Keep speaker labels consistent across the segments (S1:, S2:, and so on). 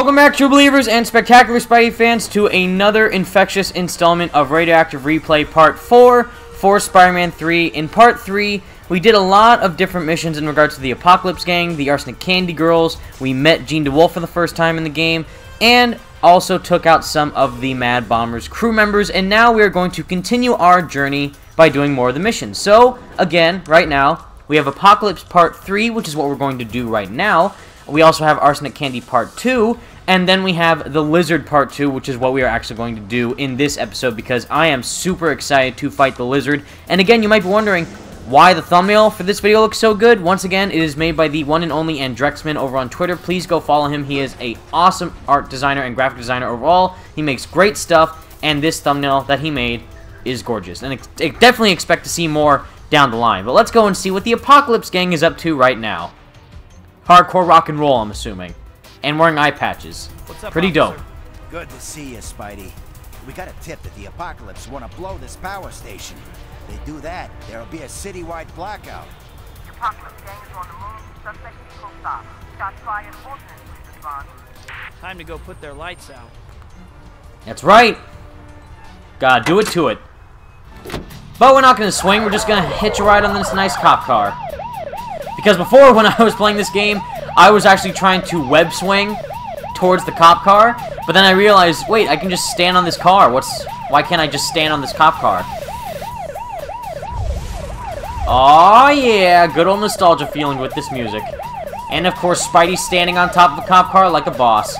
S1: Welcome back, true believers and spectacular Spidey fans, to another infectious installment of Radioactive Replay Part 4 for Spider-Man 3. In Part 3, we did a lot of different missions in regards to the Apocalypse Gang, the Arsenic Candy Girls, we met Jean DeWolff for the first time in the game, and also took out some of the Mad Bombers crew members, and now we are going to continue our journey by doing more of the missions. So, again, right now, we have Apocalypse Part 3, which is what we're going to do right now, we also have Arsenic Candy Part 2, and then we have the Lizard Part 2, which is what we are actually going to do in this episode, because I am super excited to fight the Lizard. And again, you might be wondering, why the thumbnail for this video looks so good. Once again, it is made by the one and only Andrexman over on Twitter. Please go follow him. He is a awesome art designer and graphic designer overall. He makes great stuff, and this thumbnail that he made is gorgeous. And definitely expect to see more down the line. But let's go and see what the Apocalypse Gang is up to right now. Hardcore rock and roll, I'm assuming. And wearing eye patches. What's up, Pretty officer? dope.
S2: Good to see you, Spidey. We got a tip that the Apocalypse want to blow this power station. If they do that, there'll be a citywide blackout.
S3: The Apocalypse gang is on the move. Suspect vehicle stop. Shots fired. Ordnance, please respond.
S4: Time to go put their lights out.
S1: That's right. Gotta do it to it. But we're not gonna swing, we're just gonna hitch a ride on this nice cop car. Because before, when I was playing this game, I was actually trying to web swing towards the cop car, but then I realized, wait, I can just stand on this car. What's... Why can't I just stand on this cop car? Oh yeah, good old nostalgia feeling with this music. And of course, Spidey standing on top of a cop car like a boss.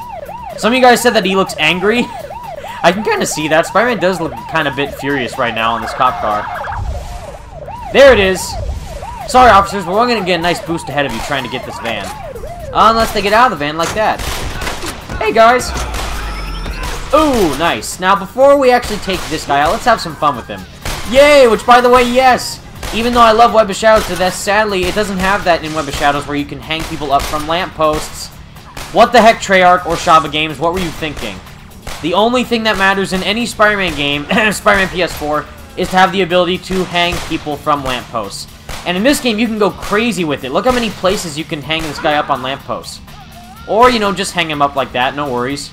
S1: Some of you guys said that he looks angry. I can kind of see that. Spider-Man does look kind of bit furious right now on this cop car. There it is. Sorry, officers, but we're going to get a nice boost ahead of you trying to get this van. Oh, unless they get out of the van like that. Hey, guys. Ooh, nice. Now, before we actually take this guy out, let's have some fun with him. Yay! Which, by the way, yes! Even though I love Web of Shadows to this, sadly, it doesn't have that in Web of Shadows where you can hang people up from lampposts. What the heck, Treyarch or Shaba Games, what were you thinking? The only thing that matters in any Spider-Man game, Spider-Man PS4, is to have the ability to hang people from lampposts. And in this game, you can go crazy with it. Look how many places you can hang this guy up on lampposts. Or, you know, just hang him up like that, no worries.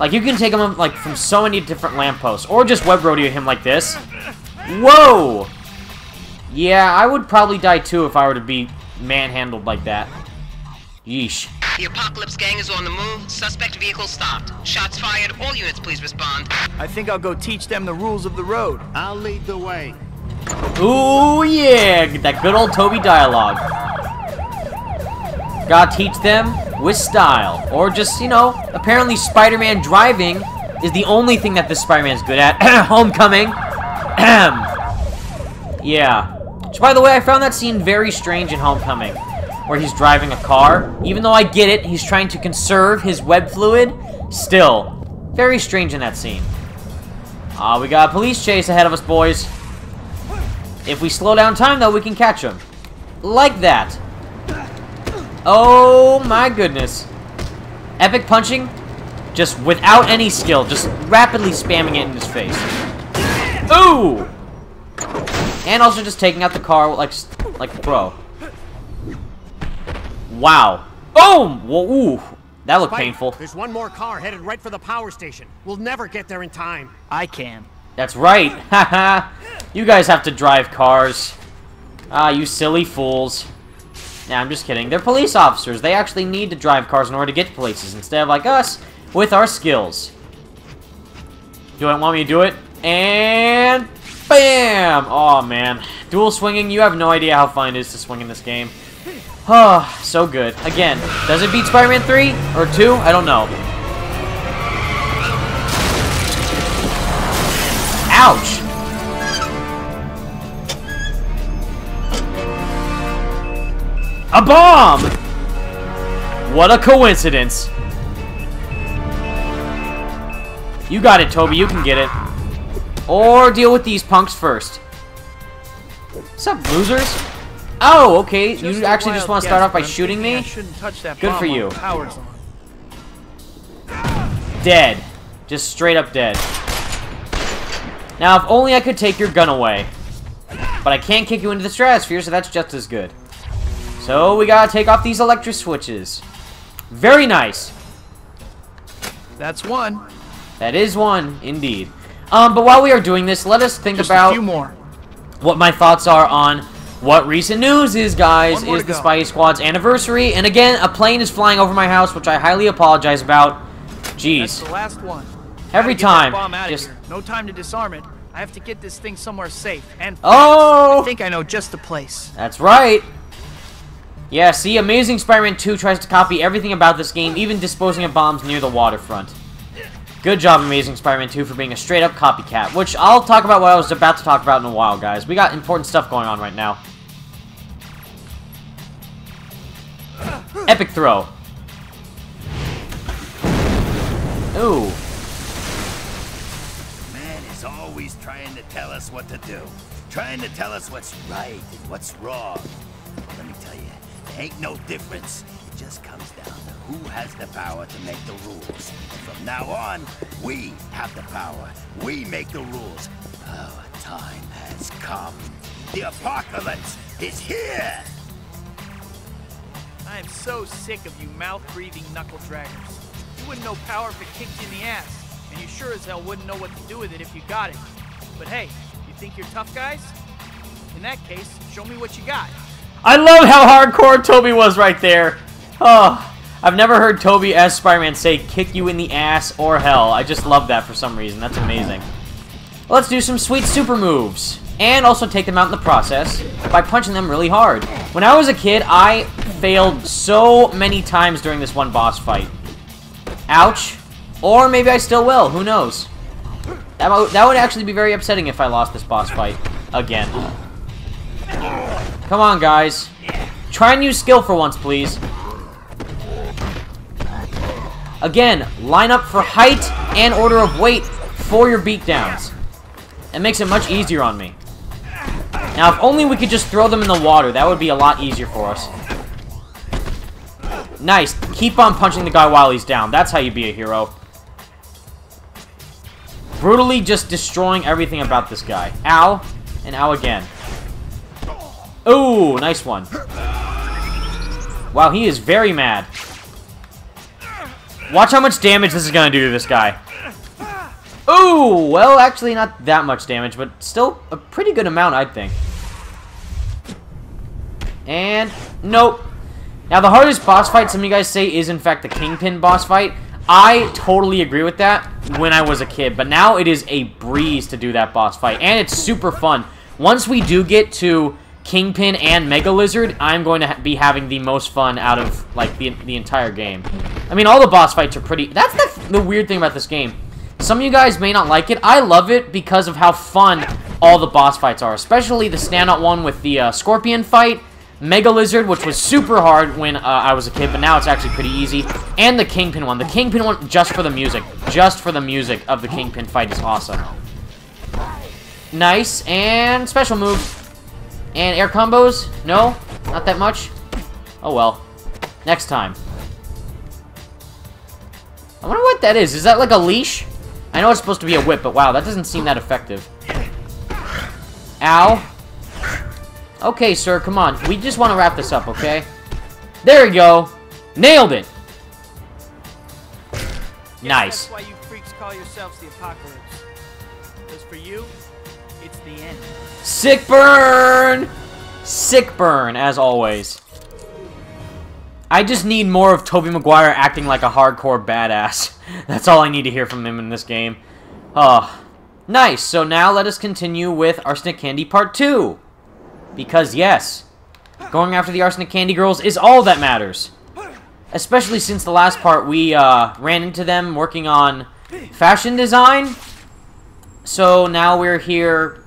S1: Like, you can take him up, like, from so many different lampposts. Or just web rodeo him like this. Whoa! Yeah, I would probably die too if I were to be manhandled like that. Yeesh.
S5: The Apocalypse Gang is on the move. Suspect vehicle stopped. Shots fired. All units, please respond.
S4: I think I'll go teach them the rules of the road.
S2: I'll lead the way.
S1: Ooh, yeah! That good old Tobey dialogue. Gotta teach them with style. Or just, you know, apparently Spider-Man driving is the only thing that this Spider-Man's good at. Homecoming. yeah. Which, by the way, I found that scene very strange in Homecoming. Where he's driving a car. Even though I get it, he's trying to conserve his web fluid. Still, very strange in that scene. Ah, uh, we got a police chase ahead of us, boys. If we slow down time, though, we can catch him. Like that. Oh, my goodness. Epic punching, just without any skill, just rapidly spamming it in his face. Ooh! And also just taking out the car like, like a pro. Wow. Boom! Whoa, ooh. That looked
S6: Spike,
S1: painful.
S6: There's one more car headed right for the power station. We'll never get there in time.
S4: I can.
S1: That's right. Haha. You guys have to drive cars. Ah, you silly fools. Nah, I'm just kidding. They're police officers. They actually need to drive cars in order to get to places instead of like us with our skills. Do I want me to do it? And bam! Oh man, dual swinging. You have no idea how fun it is to swing in this game. Oh, so good. Again, does it beat Spider-Man 3 or 2? I don't know. Ouch! A bomb! What a coincidence. You got it, Tobey. You can get it. Or deal with these punks first. What's up, losers? Oh, okay. Just you actually just want to start off by shooting me? Good for you. Dead. Just straight up dead. Now, if only I could take your gun away. But I can't kick you into the stratosphere, so that's just as good. So, we gotta take off these electric switches. Very nice.
S4: That's one.
S1: That is one, indeed. Um, but while we are doing this, let us think
S4: Just
S1: about
S4: a few more.
S1: what my thoughts are on what recent news is, guys. Is the
S4: go.
S1: Spidey Squad's anniversary. And again, a plane is flying over my house, which I highly apologize about. Jeez.
S4: That's the last one.
S1: Every time, just-.
S4: No time to disarm it. I have to get this thing somewhere safe. And
S1: Oh!
S4: I think I know just the place.
S1: That's right. Yeah, see, Amazing Spider-Man 2 tries to copy everything about this game, even disposing of bombs near the waterfront. Good job, Amazing Spider-Man 2, for being a straight-up copycat, which I'll talk about what I was about to talk about in a while, guys. We got important stuff going on right now. Epic throw. Ooh.
S2: Man is always trying to tell us what to do. Trying to tell us what's right and what's wrong. Let me tell you, ain't no difference. It just comes down to who has the power to make the rules. From now on, we have the power. We make the rules. Our time has come. The apocalypse is here!
S4: I am so sick of you mouth-breathing knuckle draggers. You wouldn't know power if it kicked you in the ass, and you sure as hell wouldn't know what to do with it if you got it. But hey, you think you're tough guys? In that case, show me what you got.
S1: I love how hardcore Tobey was right there. Oh, I've never heard Tobey as Spider-Man say kick you in the ass or hell. I just love that for some reason. That's amazing. Let's do some sweet super moves. And also take them out in the process by punching them really hard. When I was a kid, I failed so many times during this one boss fight. Ouch. Or maybe I still will. Who knows? That, that would actually be very upsetting if I lost this boss fight again. Come on, guys. Try and use skill for once, please. Again, line up for height and order of weight for your beatdowns. It makes it much easier on me. Now, if only we could just throw them in the water, that would be a lot easier for us. Nice. Keep on punching the guy while he's down. That's how you be a hero. Brutally just destroying everything about this guy. Ow. And ow again. Ooh, nice one. Wow, he is very mad. Watch how much damage this is going to do to this guy. Oh, well, actually not that much damage, but still a pretty good amount, I think. And, nope. Now, the hardest boss fight, some of you guys say, is in fact the Kingpin boss fight. I totally agree with that when I was a kid, but now it is a breeze to do that boss fight, and it's super fun. Once we do get to Kingpin and Mega Lizard, I'm going to ha be having the most fun out of, like, the, the entire game. I mean, all the boss fights are pretty... That's the, the weird thing about this game. Some of you guys may not like it. I love it because of how fun all the boss fights are, especially the standout one with the uh, Scorpion fight, Mega Lizard, which was super hard when uh, I was a kid, but now it's actually pretty easy, and the Kingpin one. The Kingpin one, just for the music. Just for the music of the Kingpin fight is awesome. Nice, and special move. And air combos? No? Not that much? Oh well. Next time. I wonder what that is. Is that like a leash? I know it's supposed to be a whip, but wow, that doesn't seem that effective. Ow. Okay, sir, come on. We just want to wrap this up, okay? There we go. Nailed it. Nice.
S4: That's why you freaks call yourselves the apocalypse. Because for you, it's the end.
S1: Sick burn! Sick burn, as always. I just need more of Tobey Maguire acting like a hardcore badass. That's all I need to hear from him in this game. Oh, nice. So now let us continue with Arsenic Candy Part 2. Because yes, going after the Arsenic Candy Girls is all that matters. Especially since the last part we uh, ran into them working on fashion design. So now we're here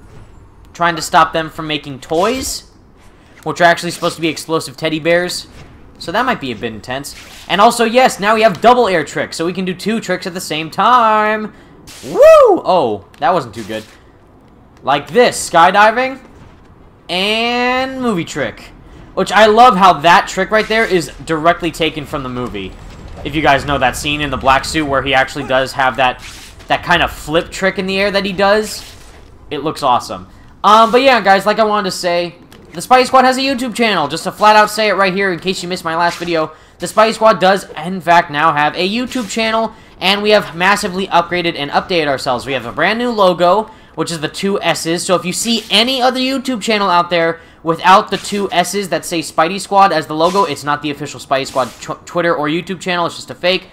S1: trying to stop them from making toys, which are actually supposed to be explosive teddy bears. So that might be a bit intense. And also, yes, now we have double air tricks, so we can do two tricks at the same time. Woo! Oh, that wasn't too good. Like this, skydiving, and movie trick. Which I love how that trick right there is directly taken from the movie. If you guys know that scene in the black suit where he actually does have that that kind of flip trick in the air that he does, it looks awesome. Um, but yeah, guys, like I wanted to say, the Spidey Squad has a YouTube channel. Just to flat out say it right here in case you missed my last video. The Spidey Squad does, in fact, now have a YouTube channel. And we have massively upgraded and updated ourselves. We have a brand new logo, which is the two S's. So if you see any other YouTube channel out there without the two S's that say Spidey Squad as the logo, it's not the official Spidey Squad Twitter or YouTube channel. It's just a fake.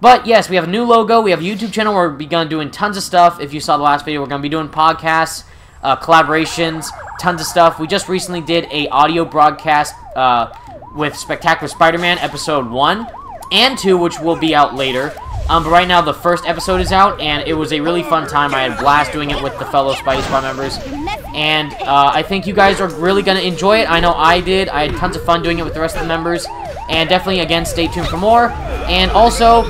S1: But yes, we have a new logo. We have a YouTube channel. We're to doing tons of stuff. If you saw the last video, we're going to be doing podcasts, uh, collaborations, tons of stuff. We just recently did a audio broadcast uh, with Spectacular Spider-Man episode 1 and 2, which will be out later. Um, but right now, the first episode is out, and it was a really fun time. I had blast doing it with the fellow Spidey Squad members. And uh, I think you guys are really going to enjoy it. I know I did. I had tons of fun doing it with the rest of the members. And definitely, again, stay tuned for more. And also,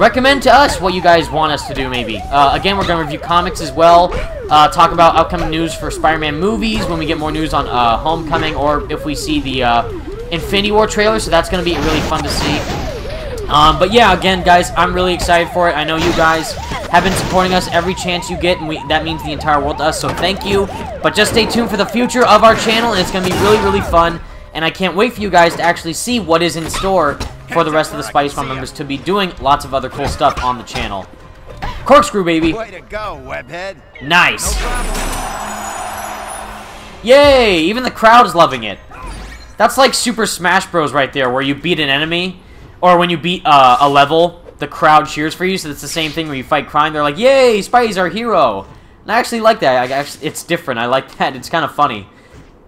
S1: recommend to us what you guys want us to do, maybe. Uh, again, we're going to review comics as well. Uh, talk about upcoming news for Spider-Man movies when we get more news on uh, Homecoming or if we see the uh, Infinity War trailer. So that's going to be really fun to see. Um, but yeah, again, guys, I'm really excited for it. I know you guys have been supporting us every chance you get, and we, that means the entire world to us, so thank you. But just stay tuned for the future of our channel, and it's going to be really, really fun. And I can't wait for you guys to actually see what is in store for the rest of the Spidey Squad members to be doing lots of other cool stuff on the channel. Corkscrew, baby!
S2: Way to go, Webhead.
S1: Nice! Yay! Even the crowd is loving it. That's like Super Smash Bros. right there, where you beat an enemy, or when you beat uh, a level, the crowd cheers for you, so it's the same thing where you fight crime, they're like, Yay, Spidey's our hero! And I actually like that. I actually, it's different. I like that. It's kind of funny.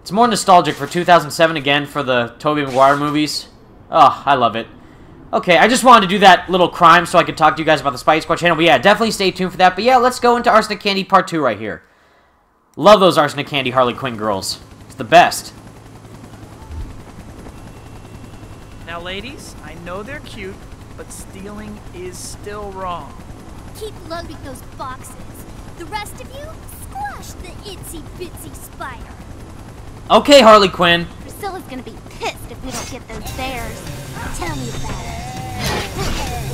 S1: It's more nostalgic for 2007 again for the Tobey Maguire movies. Oh, I love it. Okay, I just wanted to do that little crime so I could talk to you guys about the Spidey Squad channel. But yeah, definitely stay tuned for that. But yeah, let's go into Arsenic Candy Part 2 right here. Love those Arsenic Candy Harley Quinn girls. It's the best.
S4: Now, ladies, I know they're cute, but stealing is still wrong.
S7: Keep loading those boxes. The rest of you, squash the itsy bitsy spider.
S1: Okay, Harley Quinn.
S7: Priscilla's gonna be pissed if we don't get those bears. Tell me about it.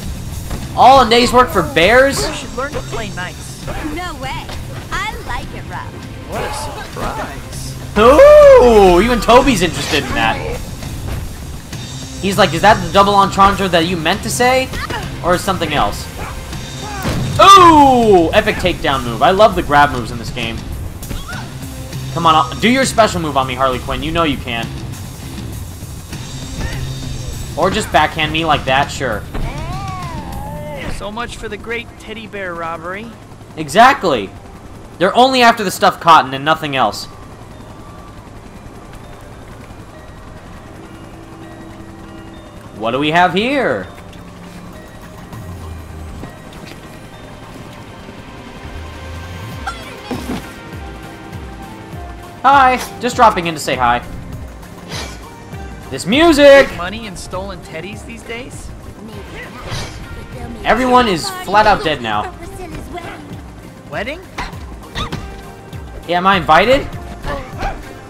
S1: All a day's work for bears?
S4: You should learn to play nice.
S7: No way. I like it rough.
S4: What a surprise.
S1: Ooh, even Tobey's interested in that. He's like, is that the double entendre that you meant to say? Or is something else? Ooh! Epic takedown move. I love the grab moves in this game. Come on, I'll- do your special move on me, Harley Quinn. You know you can. Or just backhand me like that, sure.
S4: So much for the great teddy bear robbery.
S1: Exactly. They're only after the stuffed cotton and nothing else. What do we have here? Hi, just dropping in to say hi. This music!
S4: Money and stolen teddies these days?
S1: Everyone is flat out dead now.
S4: Wedding?
S1: Yeah, am I invited?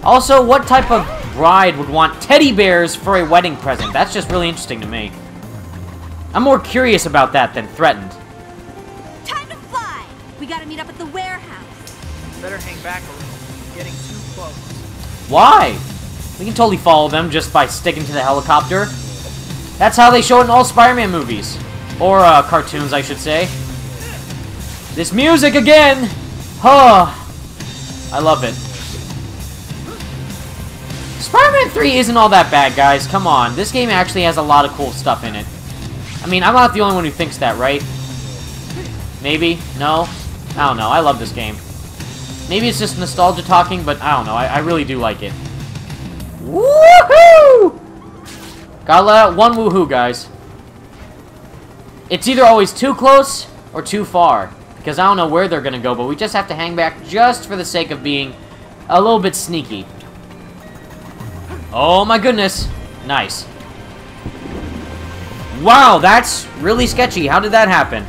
S1: Also, what type of bride would want teddy bears for a wedding present? That's just really interesting to me. I'm more curious about that than threatened.
S7: Time to fly. We gotta meet up at the warehouse.
S4: Better hang back a little. You're getting too close.
S1: Why? We can totally follow them just by sticking to the helicopter. That's how they show it in all Spider-Man movies. Or, uh, cartoons, I should say. This music again! Huh. I love it. Spider-Man 3 isn't all that bad, guys. Come on. This game actually has a lot of cool stuff in it. I mean, I'm not the only one who thinks that, right? Maybe? No? I don't know. I love this game. Maybe it's just nostalgia talking, but I don't know. I, I really do like it. Woohoo! Gotta let out one woohoo, guys. It's either always too close or too far. Because I don't know where they're gonna go, but we just have to hang back just for the sake of being a little bit sneaky. Oh my goodness. Nice. Wow, that's really sketchy. How did that happen?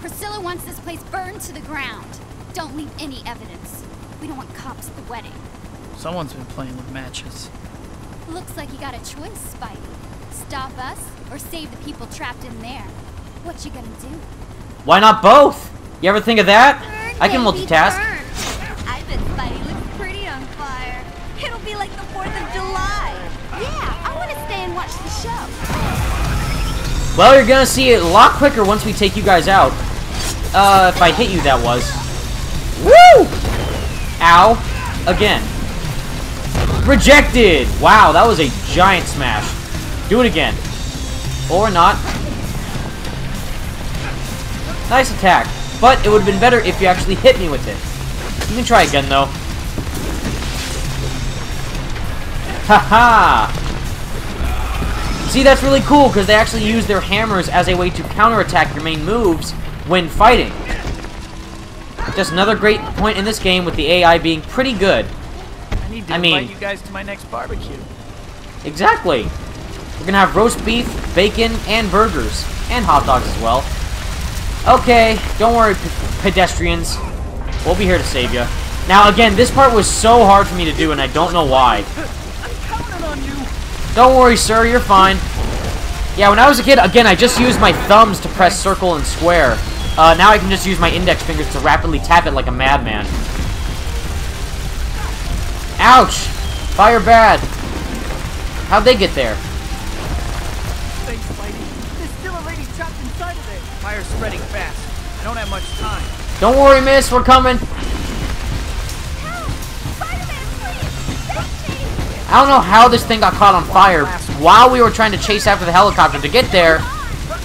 S7: Priscilla wants this place burned to the ground. Don't leave any evidence. We don't want cops at the wedding.
S4: Someone's been playing with matches.
S7: Looks like you got a choice, Spidey. Stop us or save the people trapped in there. What you gonna do?
S1: Why not both? You ever think of that?
S7: Burn,
S1: I can
S7: baby,
S1: multitask.
S7: burn. I bet Spidey looks pretty on fire. It'll be like the 4th of July. Yeah, I want to stay and watch the show.
S1: Well, you're gonna see it a lot quicker once we take you guys out. Uh, if I hit you, that was. Woo! Ow. Again. Rejected! Wow, that was a giant smash. Do it again. Or not. Nice attack. But it would have been better if you actually hit me with it. You can try again, though. Haha! -ha. See, that's really cool, because they actually use their hammers as a way to counterattack your main moves when fighting. Just another great point in this game with the AI being pretty good.
S4: Need to
S1: I
S4: invite
S1: mean-
S4: you guys to my next barbecue.
S1: Exactly. We're gonna have roast beef, bacon, and burgers. And hot dogs as well. Okay, don't worry, p- pedestrians. We'll be here to save you. Now, again, this part was so hard for me to do, and I don't know why. Don't worry, sir, you're fine. Yeah, when I was a kid, again, I just used my thumbs to press circle and square. Uh, now I can just use my index fingers to rapidly tap it like a madman. Ouch! Fire bad. How'd they get there?
S4: Thanks, Spidey. There's still a lady trapped inside of there. Fire's spreading fast. I don't have much time.
S1: Don't worry, miss, we're coming. I don't know how this thing got caught on fire while we were trying to chase after the helicopter to get there,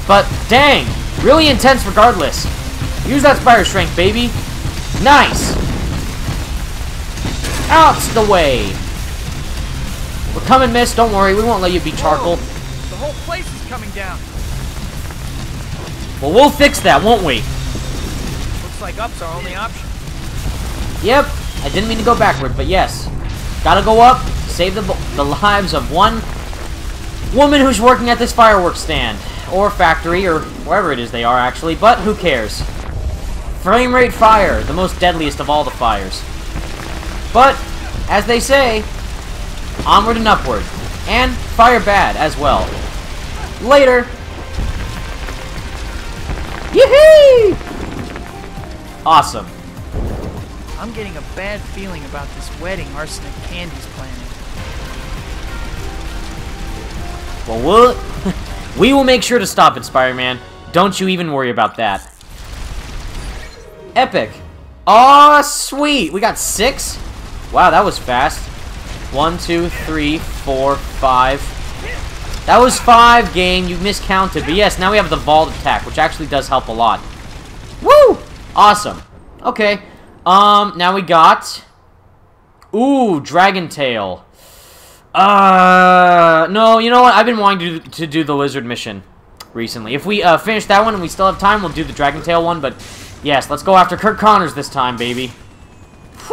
S1: but dang, really intense regardless. Use that fire strength, baby. Nice. Out the way. We're coming, miss. Don't worry, we won't let you be charcoal.
S4: The whole place is coming down.
S1: Well, we'll fix that, won't we?
S4: Looks like up's our only option.
S1: Yep, I didn't mean to go backward, but yes. Gotta go up, save the, the lives of one woman who's working at this fireworks stand. Or factory, or wherever it is they are, actually, but who cares? Frame rate fire, the most deadliest of all the fires. But, as they say, onward and upward. And fire bad, as well. Later! Yee Awesome.
S4: I'm getting a bad feeling about this wedding Arsenic Candy's planning.
S1: Well, we'll we will make sure to stop it, Spider-Man. Don't you even worry about that. Epic. Aw, sweet. We got six? Wow, that was fast. One, two, three, four, five. That was five, game. You miscounted. But yes, now we have the vault attack, which actually does help a lot. Woo! Awesome. Okay. Um, now we got... Ooh, Dragon Tail. Uh, no, you know what? I've been wanting to, to do the lizard mission recently. If we uh, finish that one and we still have time, we'll do the Dragon Tail one. But yes, let's go after Curt Connors this time, baby.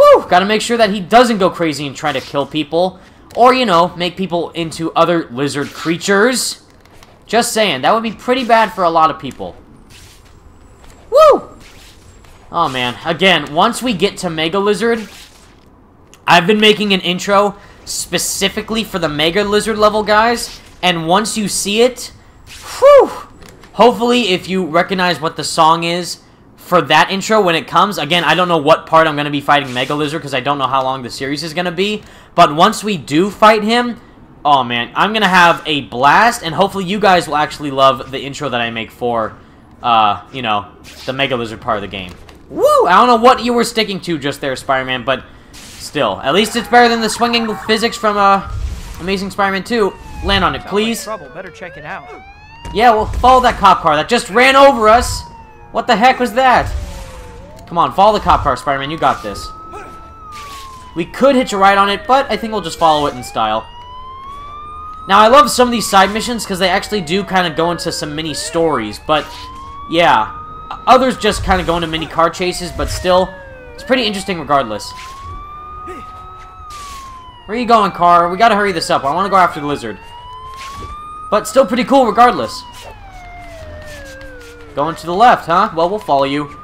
S1: Whew! Gotta make sure that he doesn't go crazy and try to kill people. Or, you know, make people into other lizard creatures. Just saying, that would be pretty bad for a lot of people. Woo! Oh, man. Again, once we get to Mega Lizard, I've been making an intro specifically for the Mega Lizard level guys, and once you see it, whew, hopefully if you recognize what the song is for that intro when it comes, again, I don't know what part I'm going to be fighting Mega Lizard because I don't know how long the series is going to be, but once we do fight him, oh man, I'm going to have a blast, and hopefully you guys will actually love the intro that I make for, uh, you know, the Mega Lizard part of the game. Woo! I don't know what you were sticking to just there, Spider-Man, but still. At least it's better than the swinging physics from uh, Amazing Spider-Man 2. Land on it,
S4: Sounds like
S1: please.
S4: trouble. Better check it out.
S1: Yeah, well, follow that cop car that just ran over us. What the heck was that? Come on, follow the cop car, Spider-Man. You got this. We could hitch a ride on it, but I think we'll just follow it in style. Now, I love some of these side missions because they actually do kind of go into some mini stories, but yeah. Others just kind of go into mini car chases, but still, it's pretty interesting regardless. Where are you going, car? We gotta hurry this up. I want to go after the lizard. But still pretty cool regardless. Going to the left, huh? Well, we'll follow you.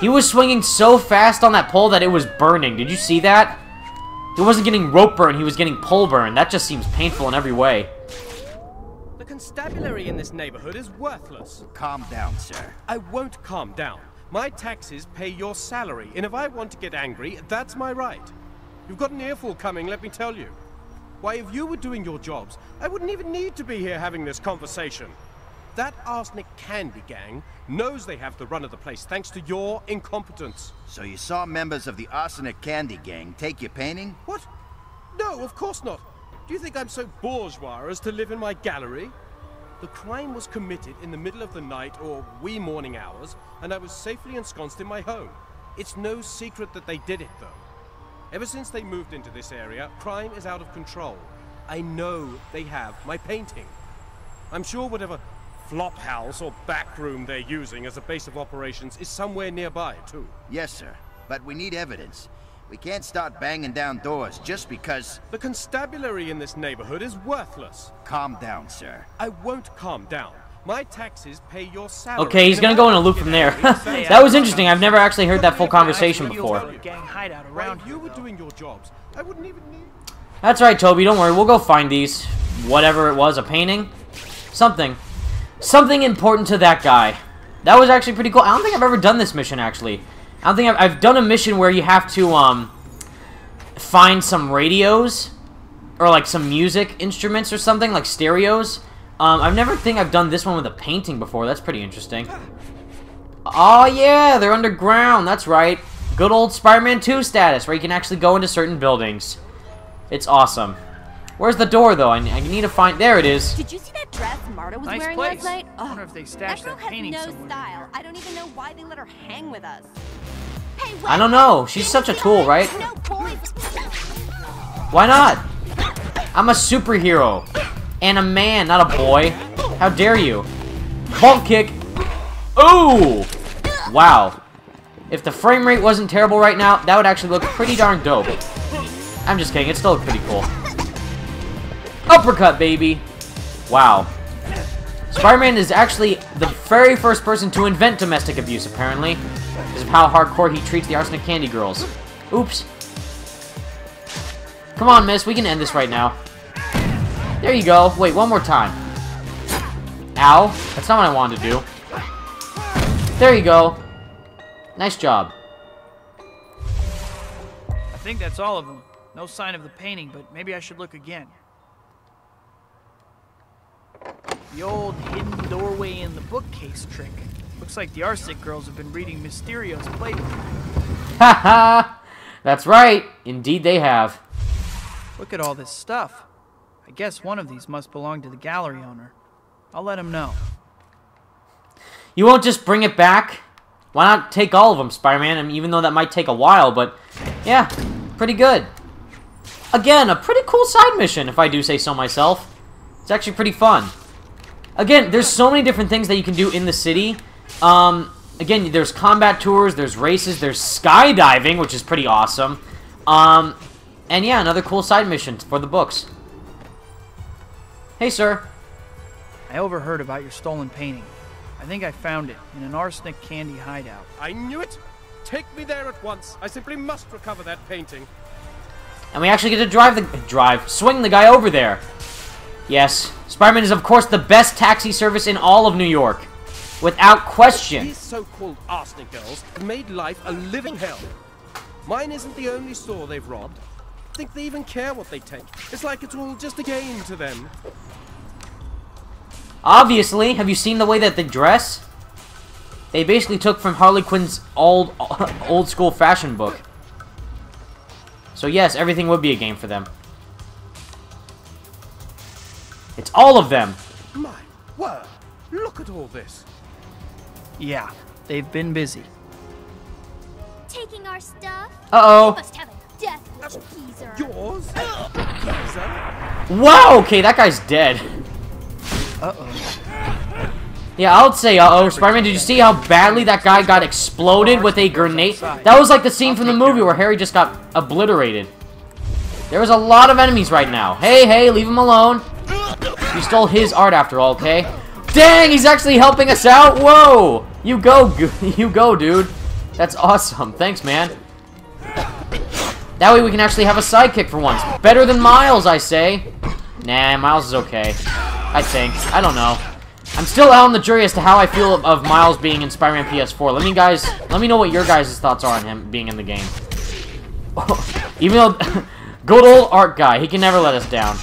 S1: He was swinging so fast on that pole that it was burning. Did you see that? He wasn't getting rope burn, he was getting pole burn. That just seems painful in every way.
S8: The constabulary in this neighborhood is worthless.
S2: Calm down, sir.
S8: I won't calm down. My taxes pay your salary, and if I want to get angry, that's my right. You've got an earful coming, let me tell you. Why, if you were doing your jobs, I wouldn't even need to be here having this conversation. That arsenic candy gang knows they have the run of the place thanks to your incompetence.
S2: So you saw members of the Arsenic Candy Gang take your painting?
S8: What? No, of course not. Do you think I'm so bourgeois as to live in my gallery? The crime was committed in the middle of the night or wee morning hours, and I was safely ensconced in my home. It's no secret that they did it, though. Ever since they moved into this area, crime is out of control. I know they have my painting. I'm sure whatever flop house or back room they're using as a base of operations is somewhere nearby, too.
S2: Yes, sir. But we need evidence. We can't start banging down doors just because...
S8: The constabulary in this neighborhood is worthless.
S2: Calm down, sir.
S8: I won't calm down. My taxes pay your salary.
S1: Okay, he's gonna go in a loop from there. that was interesting. I've never actually heard that full conversation before.
S4: Gang hideout
S8: While
S4: around
S8: you were doing your jobs, I wouldn't even need...
S1: That's right, Tobey. Don't worry. We'll go find these. Whatever it was, a painting? Something. Something important to that guy. That was actually pretty cool. I don't think I've ever done this mission, actually. I don't think I've, I've done a mission where you have to, um, find some radios or, like, some music instruments or something, like stereos. Um, I've never think I've done this one with a painting before. That's pretty interesting. Oh, yeah, they're underground. That's right. Good old Spider-Man 2 status, where you can actually go into certain buildings. It's awesome. Where's the door, though? I, I need to find... There it is.
S9: Did you see that dress Marta was
S4: Nice
S9: wearing
S4: place.
S9: last night?
S4: I wonder if they stashed
S9: that girl
S4: that
S9: has
S4: painting
S9: no
S4: somewhere.
S9: style. I don't even know why they let her hang with us. Hey,
S1: I don't know. She's such a tool, right?
S9: No.
S1: Why not? I'm a superhero. And a man, not a boy. How dare you? Vault kick. Ooh! Wow. If the frame rate wasn't terrible right now, that would actually look pretty darn dope. I'm just kidding. It still look pretty cool. Uppercut, baby. Wow. Spider-Man is actually the very first person to invent domestic abuse, apparently. Because of how hardcore he treats the Arsenic Candy Girls. Oops. Come on, miss. We can end this right now. There you go. Wait, one more time. Ow. That's not what I wanted to do. There you go. Nice job.
S4: I think that's all of them. No sign of the painting, but maybe I should look again. The old hidden doorway in the bookcase trick. Looks like the Arsenic girls have been reading Mysterio's playbook.
S1: Haha! That's right. Indeed they have.
S4: Look at all this stuff. I guess one of these must belong to the gallery owner. I'll let him know.
S1: You won't just bring it back? Why not take all of them, Spider-Man? I mean, even though that might take a while, but yeah, pretty good. Again, a pretty cool side mission, if I do say so myself. It's actually pretty fun. Again, there's so many different things that you can do in the city. Um, again, there's combat tours, there's races, there's skydiving, which is pretty awesome. Um, and yeah, another cool side mission for the books. Hey, sir.
S4: I overheard about your stolen painting. I think I found it in an arsenic candy hideout.
S8: I knew it! Take me there at once. I simply must recover that painting.
S1: And we actually get to drive the drive, swing the guy over there. Yes, Spider-Man is of course the best taxi service in all of New York, without question.
S8: These so-called arsenic girls have made life a living hell. Mine isn't the only store they've robbed. Think they even care what they take? It's like it's all just a game to them.
S1: Obviously, have you seen the way that they dress? They basically took from Harley Quinn's old, old school fashion book. So yes, everything would be a game for them. All of them.
S8: My word! Look at all this.
S4: Yeah, they've been busy.
S7: Taking our stuff?
S1: Uh-oh.
S7: Must have a death wish, geezer.
S8: Yours? Geezer?
S1: Wow, okay, that guy's dead.
S4: Uh-oh.
S1: Yeah, I would say uh-oh. Spider-Man, did you see how badly that guy got exploded with a grenade? That was like the scene from the movie where Harry just got obliterated. There was a lot of enemies right now. Hey, hey, leave him alone. You stole his art after all, okay? Dang, he's actually helping us out. Whoa. You go, you go, dude. That's awesome. Thanks, man. That way we can actually have a sidekick for once. Better than Miles, I say. Nah, Miles is okay. I think. I don't know. I'm still out on the jury as to how I feel of, of Miles being in Spider-Man PS4. Let me guys, let me know what your guys' thoughts are on him being in the game. Even though, good old art guy, he can never let us down.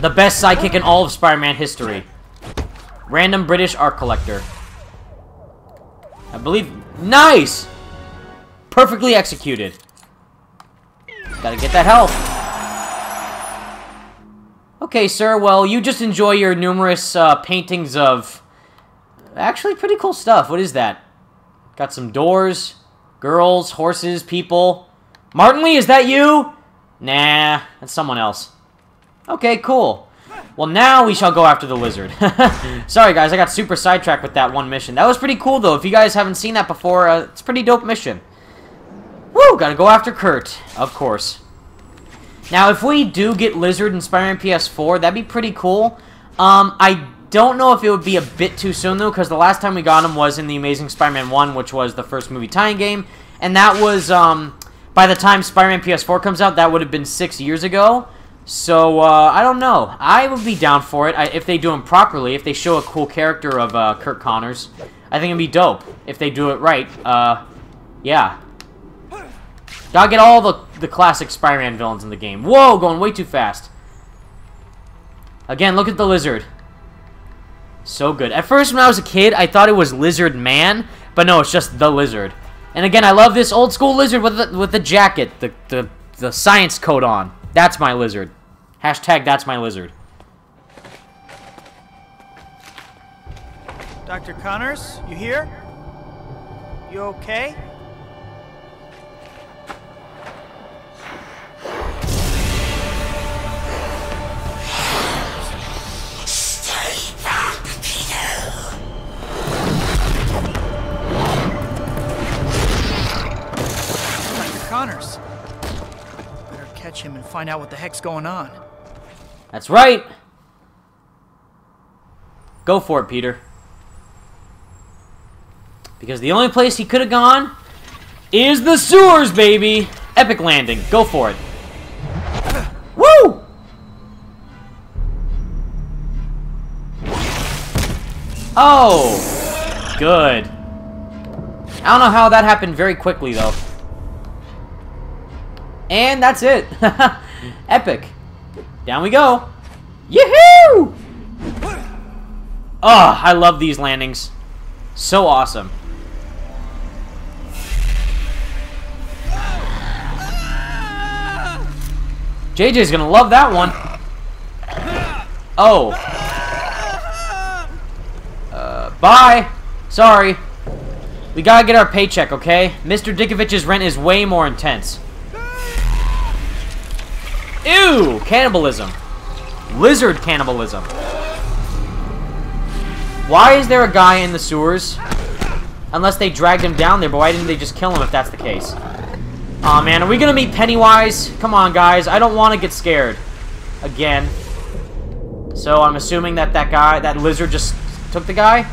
S1: The best sidekick in all of Spider-Man history. Random British art collector. I believe... Nice! Perfectly executed. Gotta get that health. Okay, sir, well, you just enjoy your numerous uh, paintings of... Actually, pretty cool stuff. What is that? Got some doors, girls, horses, people. Martin Li, is that you? Nah, that's someone else. Okay, cool. Well, now we shall go after the lizard. Sorry, guys, I got super sidetracked with that one mission. That was pretty cool, though. If you guys haven't seen that before, uh, it's pretty dope mission. Woo! Gotta go after Curt, of course. Now, if we do get Lizard in Spider-Man PS4, that'd be pretty cool. Um, I don't know if it would be a bit too soon, though, because the last time we got him was in The Amazing Spider-Man 1, which was the first movie tie in game. And that was, um, by the time Spider-Man PS4 comes out, that would have been six years ago. So, uh, I don't know. I would be down for it I, if they do them properly, if they show a cool character of uh, Curt Connors. I think it'd be dope if they do it right. Uh, yeah. Gotta get all the, the classic Spider-Man villains in the game. Whoa, going way too fast. Again, look at the lizard. So good. At first, when I was a kid, I thought it was Lizard Man, but no, it's just the lizard. And again, I love this old school lizard with the, with the jacket, the, the, the science coat on. That's my lizard. Hashtag that's my lizard.
S4: Dr. Connors, you here? You okay? Find out what the heck's going on.
S1: That's right. Go for it, Peter. Because the only place he could have gone is the sewers, baby. Epic landing. Go for it. Woo! Oh, good. I don't know how that happened very quickly, though. And that's it. Epic. Down we go. Yahoo! Oh, I love these landings. So awesome. JJ's gonna love that one. Oh. Uh, bye. Sorry. We gotta get our paycheck, okay? Mr. Ditkovich's rent is way more intense. Ew! Cannibalism. Lizard cannibalism. Why is there a guy in the sewers? Unless they dragged him down there, but why didn't they just kill him if that's the case? Aw, oh, man, are we gonna meet Pennywise? Come on, guys, I don't want to get scared. Again. So I'm assuming that that guy, that lizard just took the guy?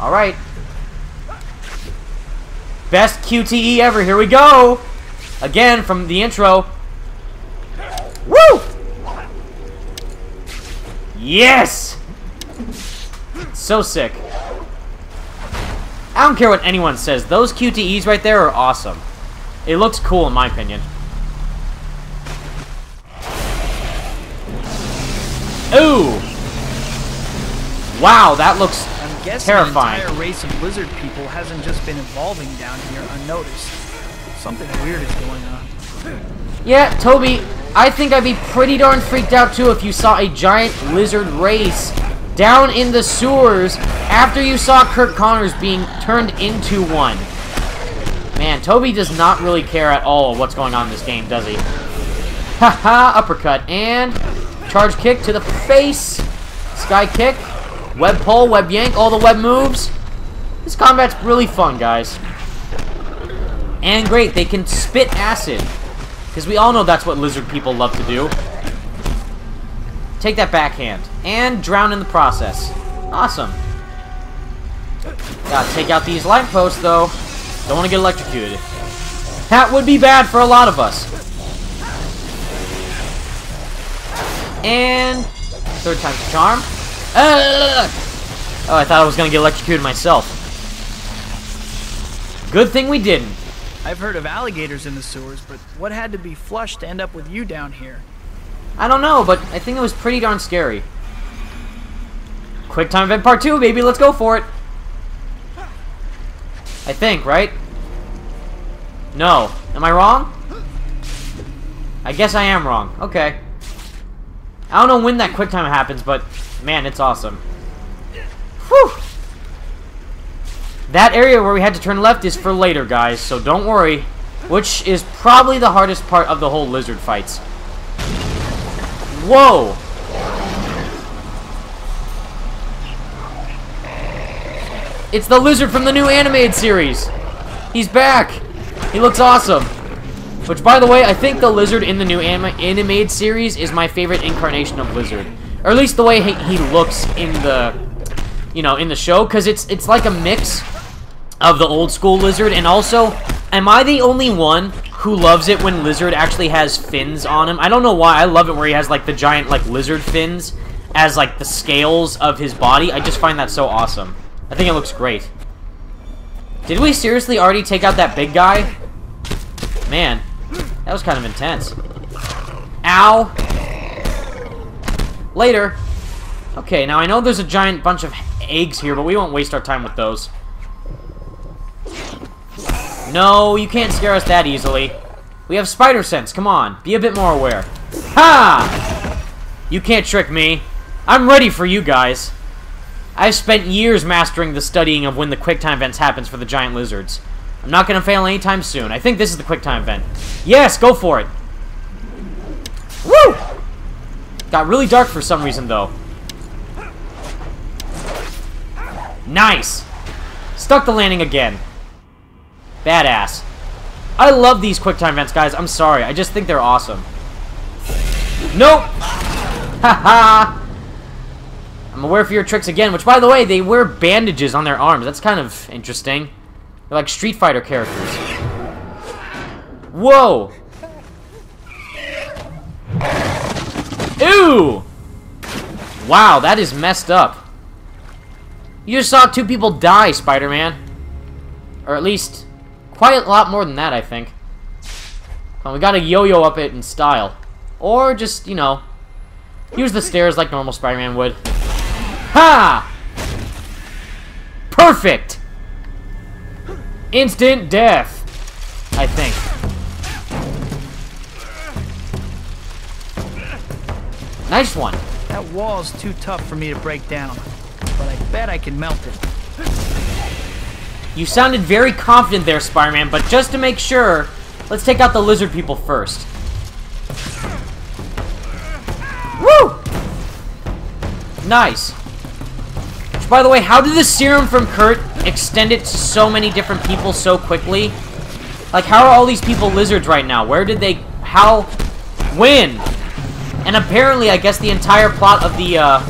S1: Alright. Best QTE ever, here we go! Again, from the intro. Woo! Yes! So sick. I don't care what anyone says. Those QTEs right there are awesome. It looks cool in my opinion. Ooh! Wow, that looks
S4: I'm guessing
S1: terrifying.
S4: an entire race of lizard people hasn't just been evolving down here unnoticed. Something weird is going on.
S1: Yeah, Tobey, I think I'd be pretty darn freaked out too if you saw a giant lizard race down in the sewers after you saw Curt Connors being turned into one. Man, Tobey does not really care at all what's going on in this game, does he? Haha, uppercut, and charge kick to the face, sky kick, web pull, web yank, all the web moves. This combat's really fun, guys. And great, they can spit acid. Because we all know that's what lizard people love to do. Take that backhand. And drown in the process. Awesome. Gotta take out these light posts, though. Don't want to get electrocuted. That would be bad for a lot of us. And... Third time's a charm. Uh, oh, I thought I was going to get electrocuted myself. Good thing we didn't.
S4: I've heard of alligators in the sewers, but what had to be flushed to end up with you down here?
S1: I don't know, but I think it was pretty darn scary. Quick time event part two, baby. Let's go for it. I think, right? No. Am I wrong? I guess I am wrong. Okay. I don't know when that quick time happens, but man, it's awesome. Whew! That area where we had to turn left is for later, guys, so don't worry. Which is probably the hardest part of the whole lizard fights. Whoa! It's the lizard from the new animated series! He's back! He looks awesome! Which, by the way, I think the lizard in the new anima animated series is my favorite incarnation of lizard. Or at least the way he, he looks in the, you know, in the show. Because it's, it's like a mix of the old school lizard. And also, am I the only one who loves it when lizard actually has fins on him? I don't know why. I love it where he has, like, the giant, like, lizard fins as, like, the scales of his body. I just find that so awesome. I think it looks great. Did we seriously already take out that big guy? Man, that was kind of intense. Ow! Later. Okay, now I know there's a giant bunch of eggs here, but we won't waste our time with those. No, you can't scare us that easily. We have spider sense, come on. Be a bit more aware. Ha! You can't trick me. I'm ready for you guys. I've spent years mastering the studying of when the QuickTime events happens for the giant lizards. I'm not to fail anytime soon. I think this is the QuickTime event. Yes, go for it. Woo! Got really dark for some reason, though. Nice! Stuck the landing again. Badass. I love these QuickTime events, guys. I'm sorry. I just think they're awesome. Nope! Haha! I'm aware for your tricks again, which, by the way, they wear bandages on their arms. That's kind of interesting. They're like Street Fighter characters. Whoa! Ew! Wow, that is messed up. You just saw two people die, Spider-Man. Or at least, quite a lot more than that, I think. Well, we gotta yo-yo up it in style. Or just, you know, use the stairs like normal Spider-Man would. Ha! Perfect! Instant death, I think. Nice one.
S4: That wall's too tough for me to break down, but I bet I can melt it.
S1: You sounded very confident there, Spider-Man, but just to make sure, let's take out the lizard people first. Woo! Nice. Which, by the way, how did the serum from Curt extend it to so many different people so quickly? Like, how are all these people lizards right now? Where did they... How... When? And apparently, I guess the entire plot of the uh,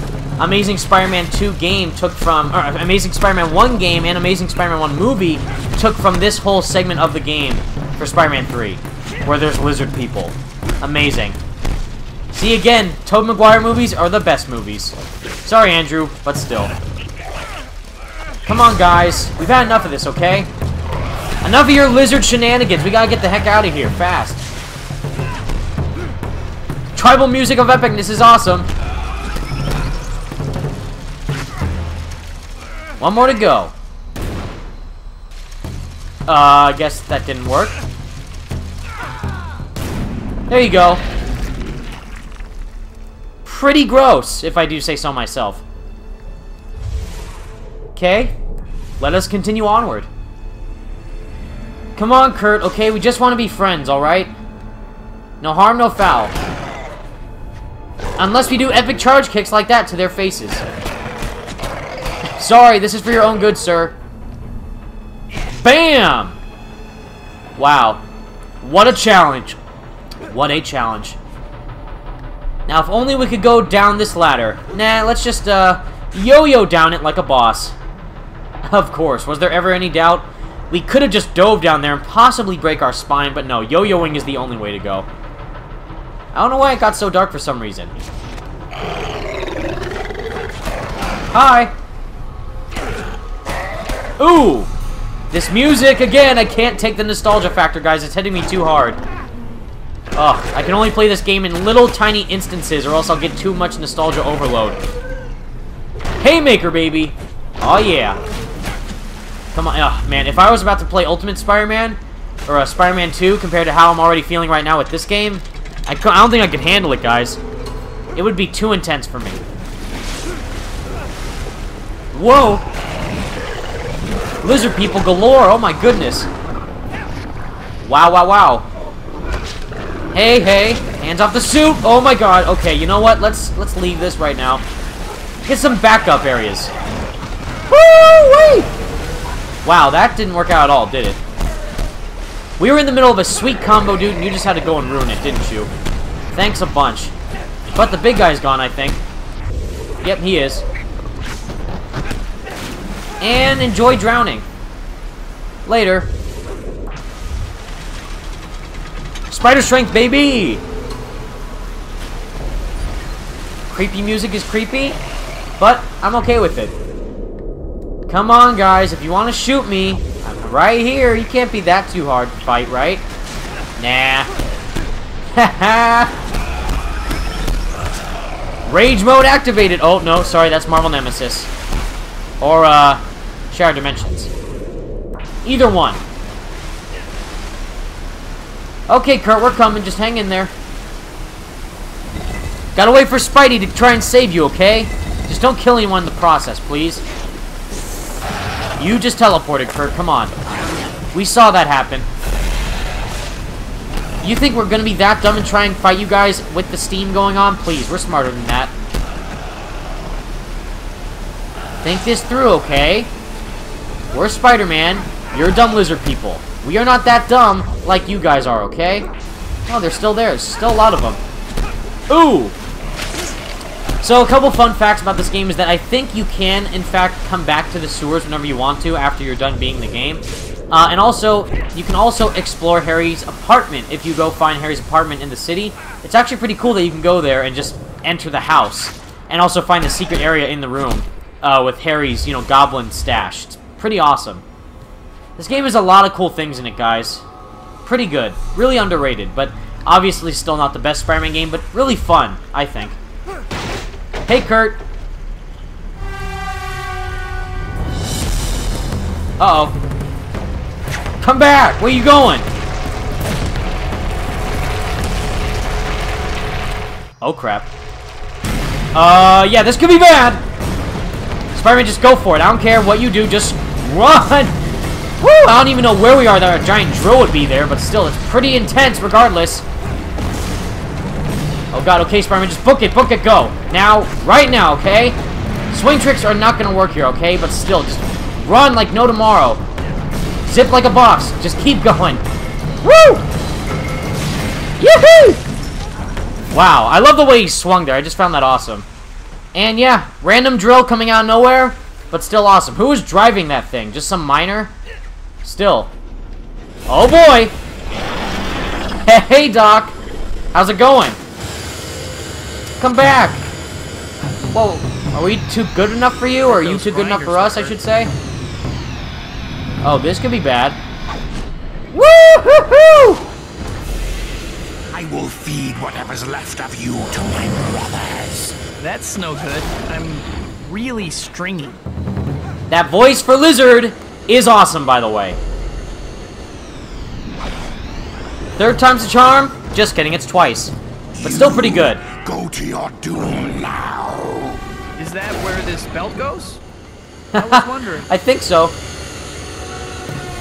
S1: Amazing Spider-Man 2 game took from... Or uh, Amazing Spider-Man 1 game and Amazing Spider-Man 1 movie took from this whole segment of the game for Spider-Man 3, where there's lizard people. Amazing. See, again, Tobey Maguire movies are the best movies. Sorry, Andrew, but still. Come on, guys. We've had enough of this, okay? Enough of your lizard shenanigans. We gotta get the heck out of here, fast. Tribal music of epicness is awesome. One more to go. Uh, I guess that didn't work. There you go. Pretty gross, if I do say so myself. Okay, let us continue onward. Come on, Curt, okay? We just want to be friends, alright? No harm, no foul. Unless we do epic charge kicks like that to their faces. Sorry, this is for your own good, sir. Bam! Wow. What a challenge. What a challenge. Now, if only we could go down this ladder. Nah, let's just, uh, yo-yo down it like a boss. Of course. Was there ever any doubt? We could have just dove down there and possibly break our spine, but no, yo-yoing is the only way to go. I don't know why it got so dark for some reason. Hi! Ooh! This music, again, I can't take the nostalgia factor, guys. It's hitting me too hard. Ugh, I can only play this game in little tiny instances or else I'll get too much nostalgia overload. Haymaker, baby! Oh, yeah. Come on. Oh, man, if I was about to play Ultimate Spider-Man, or uh, Spider-Man 2, compared to how I'm already feeling right now with this game, I, I don't think I could handle it, guys. It would be too intense for me. Whoa! Lizard people galore, oh my goodness. Wow, wow, wow. Hey, hey, hands off the suit! Oh my god, okay, you know what? Let's let's leave this right now. Get some backup areas. Woo-wee! Wow, that didn't work out at all, did it? We were in the middle of a sweet combo, dude, and you just had to go and ruin it, didn't you? Thanks a bunch. But the big guy's gone, I think. Yep, he is. And enjoy drowning. Later. Spider strength, baby! Creepy music is creepy, but I'm okay with it. Come on, guys. If you want to shoot me, I'm right here. You can't be that too hard to fight, right? Nah. Rage mode activated. Oh, no. Sorry, that's Marvel Nemesis. Or, uh, Shattered Dimensions. Either one. Okay, Curt, we're coming. Just hang in there. Gotta wait for Spidey to try and save you, okay? Just don't kill anyone in the process, please. You just teleported, Curt. Come on. We saw that happen. You think we're gonna be that dumb and try and fight you guys with the steam going on? Please, we're smarter than that. Think this through, okay? We're Spider-Man. You're dumb lizard people. We are not that dumb like you guys are, okay? Oh, they're still there. There's still a lot of them. Ooh! So, a couple fun facts about this game is that I think you can, in fact, come back to the sewers whenever you want to after you're done being the game. Uh, and also, you can also explore Harry's apartment if you go find Harry's apartment in the city. It's actually pretty cool that you can go there and just enter the house. And also find the secret area in the room uh, with Harry's, you know, goblin stash. It's pretty awesome. This game has a lot of cool things in it, guys. Pretty good. Really underrated, but obviously still not the best Spider-Man game, but really fun, I think. Hey, Curt. Uh-oh. Come back! Where you going? Oh, crap. Uh, yeah, this could be bad! Spider-Man, just go for it. I don't care what you do, just run! Woo! I don't even know where we are that a giant drill would be there, but still, it's pretty intense regardless. Oh god, okay, Spider-Man, just book it, book it, go. Now, right now, okay? Swing tricks are not gonna work here, okay? But still, just run like no tomorrow. Zip like a boss. Just keep going. Woo! Yahoo! Wow, I love the way he swung there. I just found that awesome. And yeah, random drill coming out of nowhere, but still awesome. Who is driving that thing? Just some miner? Still. Oh boy! Hey, Doc! How's it going? Come back! Whoa, are we too good enough for you, or are you too good enough for us, I should say? Oh, this could be bad. Woo-hoo-hoo!
S2: I will feed whatever's left of you to my brothers.
S4: That's no good. I'm really stringy.
S1: That voice for Lizard is awesome, by the way. Third time's a charm? Just kidding, it's twice. But still pretty good.
S2: Go to your doom now.
S4: Is that where this belt goes? I was wondering.
S1: I think so.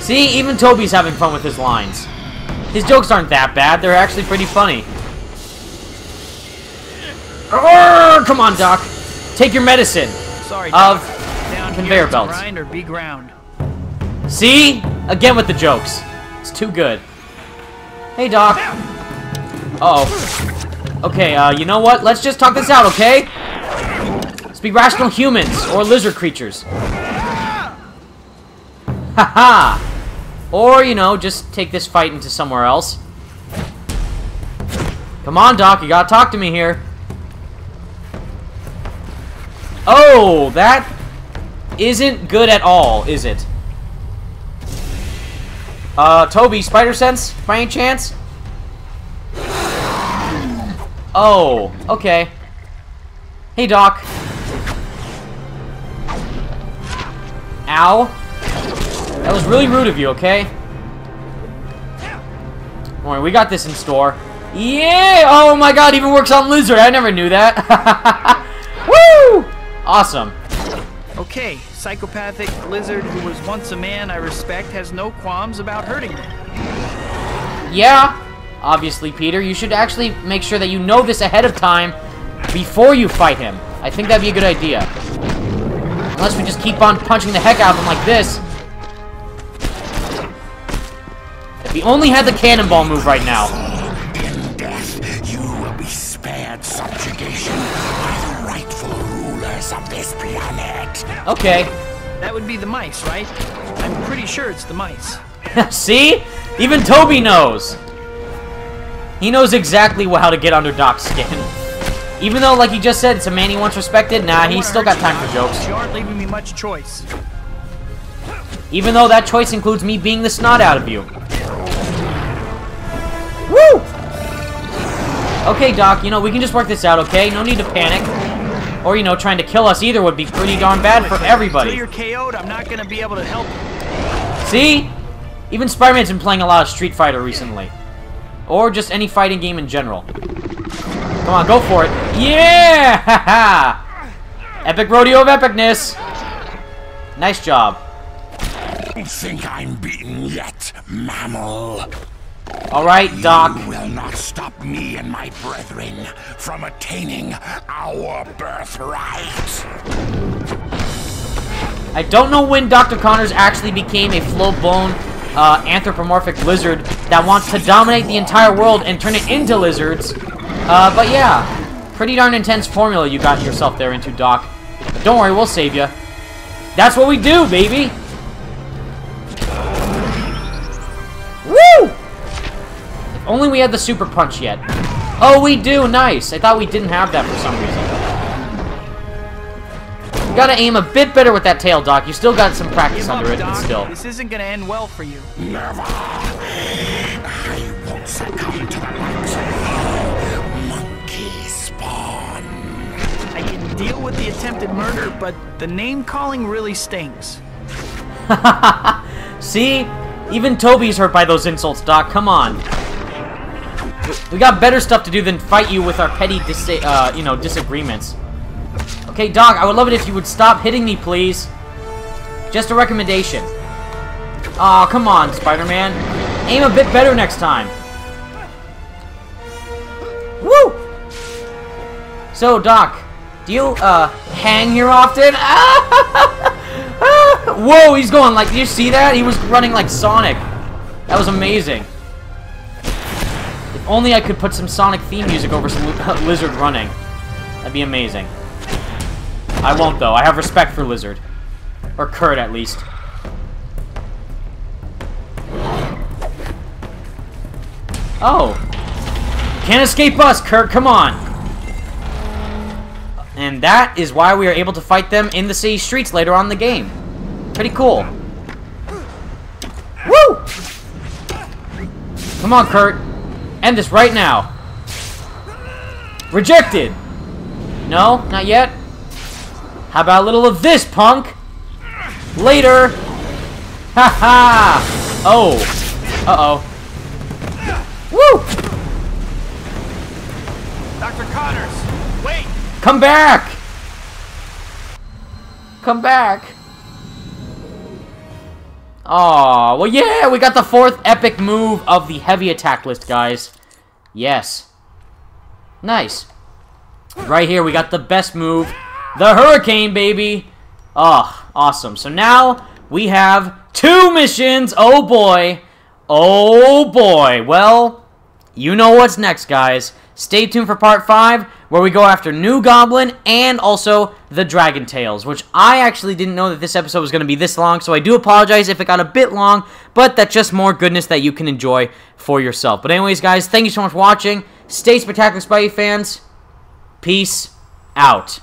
S1: See, even Tobey's having fun with his lines. His jokes aren't that bad, they're actually pretty funny. Come on, Doc. Take your medicine.
S4: Sorry,
S1: Of
S4: Down
S1: conveyor belts.
S4: Grind or be ground.
S1: See? Again with the jokes. It's too good. Hey, Doc. Uh oh Okay, uh, you know what? Let's just talk this out, okay? Let's be rational humans, or lizard creatures. Haha! Or, you know, just take this fight into somewhere else. Come on, Doc, you gotta talk to me here. Oh, that isn't good at all, is it? Uh, Tobey, Spider Sense, by any chance? Oh, okay. Hey, Doc. Ow. That was really rude of you, okay? Don't we got this in store. Yeah! Oh my god, even works on Lizard. I never knew that. Awesome.
S4: Okay, psychopathic lizard who was once a man I respect has no qualms about hurting me.
S1: Yeah, obviously, Peter. You should actually make sure that you know this ahead of time before you fight him. I think that'd be a good idea. Unless we just keep on punching the heck out of him like this. If we only had the cannonball move right now.
S2: Rulers of this planet.
S1: Okay.
S4: That would be the mice, right? I'm pretty sure it's the mice.
S1: See? Even Tobey knows. He knows exactly how to get under Doc's skin. Even though, like he just said, it's a man he once respected, nah, he's still got time for jokes.
S4: You aren't leaving me much choice.
S1: Even though that choice includes me being the snot out of you. Woo! Okay, Doc, you know, we can just work this out, okay? No need to panic. Or, you know, trying to kill us either would be pretty darn bad for
S4: Until
S1: everybody.
S4: you're KO'd, I'm not gonna be able to help.
S1: See? Even Spider-Man's been playing a lot of Street Fighter recently. Or just any fighting game in general. Come on, go for it. Yeah! Ha Epic rodeo of epicness. Nice job.
S2: Don't think I'm beaten yet, mammal.
S1: Alright, Doc.
S2: You will not stop me and my brethren from attaining our birthright.
S1: I don't know when Dr. Connors actually became a full-blown uh, anthropomorphic lizard that wants to dominate the entire world and turn it into lizards. Uh, but yeah, pretty darn intense formula you got yourself there into, Doc. But don't worry, we'll save you. That's what we do, baby! If only we had the super punch yet. Oh, we do, nice. I thought we didn't have that for some reason. You gotta aim a bit better with that tail, Doc. You still got some practice
S4: Give up,
S1: under it, but
S4: Doc.
S1: still.
S4: This isn't gonna end well for you.
S2: Never. I won't succumb to the likes of monkey spawn.
S4: I can deal with the attempted murder, but the name calling really stings.
S1: See? Even Tobey's hurt by those insults, Doc. Come on. We got better stuff to do than fight you with our petty, dis uh, you know, disagreements. Okay, Doc, I would love it if you would stop hitting me, please. Just a recommendation. Aw, oh, come on, Spider-Man. Aim a bit better next time. Woo! So, Doc, do you, uh, hang here often? Whoa, he's going like, did you see that? He was running like Sonic. That was amazing. Only I could put some Sonic theme music over some li Lizard running. That'd be amazing. I won't, though. I have respect for Lizard. Or Curt, at least. Oh. Can't escape us, Curt. Come on. And that is why we are able to fight them in the city streets later on in the game. Pretty cool. Woo! Come on, Curt. End this right now. Rejected. No, not yet. How about a little of this, punk? Later. Ha ha. Oh. Uh-oh. Woo!
S4: Dr. Connors, wait!
S1: Come back! Come back. Aw, well yeah, we got the fourth epic move of the heavy attack list, guys. Yes. Nice. Right here, we got the best move. The Hurricane, baby! Oh, awesome. So now, we have two missions! Oh boy! Oh boy! Well, you know what's next, guys. Stay tuned for part 5, where we go after New Goblin and also the Dragon Tails, which I actually didn't know that this episode was going to be this long, so I do apologize if it got a bit long, but that's just more goodness that you can enjoy for yourself. But anyways, guys, thank you so much for watching. Stay spectacular, Spidey fans. Peace out.